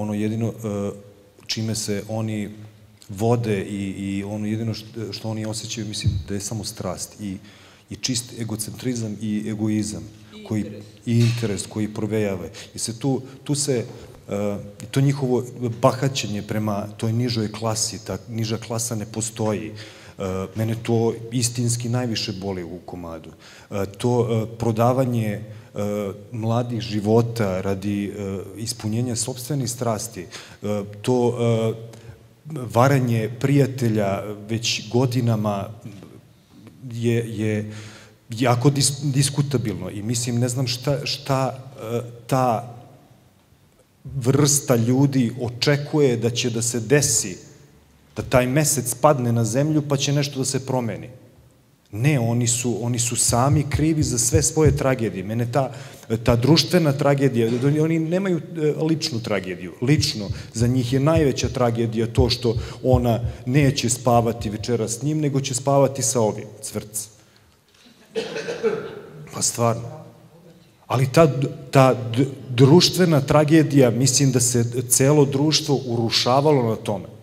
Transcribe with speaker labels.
Speaker 1: ono jedino e, čime se oni vode i, i ono jedino što, što oni osjećaju, mislim da je samo strast i, i čist egocentrizam i egoizam
Speaker 2: I
Speaker 1: koji,
Speaker 2: interes.
Speaker 1: i interes koji provejava. I se tu, tu se e, to njihovo bahaćenje prema toj nižoj klasi, ta niža klasa ne postoji. E, mene to istinski najviše boli u komadu. E, to e, prodavanje mladih života radi ispunjenja sobstvenih strasti, to varanje prijatelja već godinama je, je jako dis, diskutabilno i mislim ne znam šta, šta ta vrsta ljudi očekuje da će da se desi, da taj mesec padne na zemlju pa će nešto da se promeni. Ne, oni su, oni su sami krivi za sve svoje tragedije. Mene ta, ta društvena tragedija, oni nemaju e, ličnu tragediju. Lično, za njih je najveća tragedija to što ona neće spavati večera s njim, nego će spavati sa ovim, cvrc. Pa stvarno. Ali ta, ta društvena tragedija, mislim da se celo društvo urušavalo na tome.